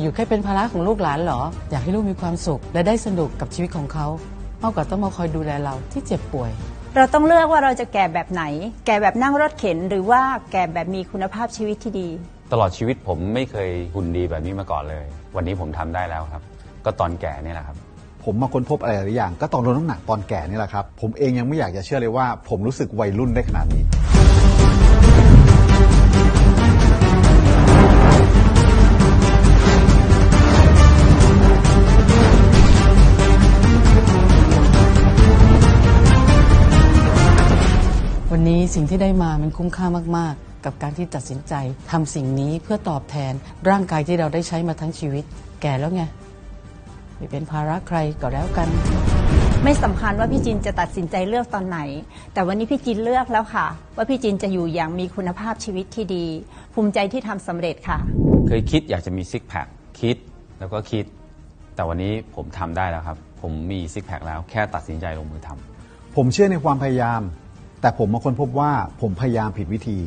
อยู่แค่เป็นภาระของลูกหลานเหรอ อยากให้ลูกมีความสุข และได้สนุกกับชีวิตของเขามากกว่าต้องมาคอยดูแลเราที่เจ็บป่วย เราต้องเลือกว่าเราจะแก่แบบไหน แก่แบบนั่งรถเข็น หรือว่าแก่แบบมีคุณภาพชีวิตที่ดี ตลอดชีวิตผมไม่เคยหุ่นดีแบบนี้มาก่อนเลย วันนี้ผมทำได้แล้วครับ ก็ตอนแก่นี่แหละครับผมมาค้นพบอะไรหลายอย่าง ก็ตอนลดน้ำหนักตอนแก่นี่แหละครับ ผมเองยังไม่อยากจะเชื่อเลยว่า ผมรู้สึกวัยรุ่นได้ขนาดนี้ นนี้สิ่งที่ได้มามันคุ้มค่ามาก ๆ กับการที่ตัดสินใจทำสิ่งนี้เพื่อตอบแทนร่างกายที่เราได้ใช้มาทั้งชีวิต แก่แล้วไงไม่เป็นภาระใครก็แล้วกัน ไม่สำคัญว่าพี่จินจะตัดสินใจเลือกตอนไหน แต่วันนี้พี่จินเลือกแล้วค่ะ ว่าพี่จินจะอยู่อย่างมีคุณภาพชีวิตที่ดี ภูมิใจที่ทำสำเร็จค่ะ เคยคิดอยากจะมีซิกแพคคิดแล้วก็คิด แต่วันนี้ผมทำได้แล้วครับ ผมมีซิกแพคแล้วแค่ตัดสินใจลงมือทำ ผมเชื่อในความพยายาม แต่ผมมาค้นพบว่าผมพยายามผิดวิธี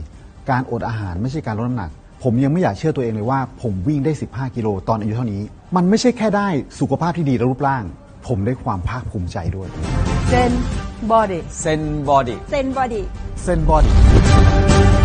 การอดอาหารไม่ใช่การลดน้ำหนัก ผมยังไม่อยากเชื่อตัวเองเลยว่า ผมวิ่งได้ 15 กิโลตอนอายุเท่านี้ มันไม่ใช่แค่ได้สุขภาพที่ดีและรูปร่าง ผมได้ความภาคภูมิใจด้วย เซนบอดี้เซนบอดี้เซนบอดี้เซนบอดี้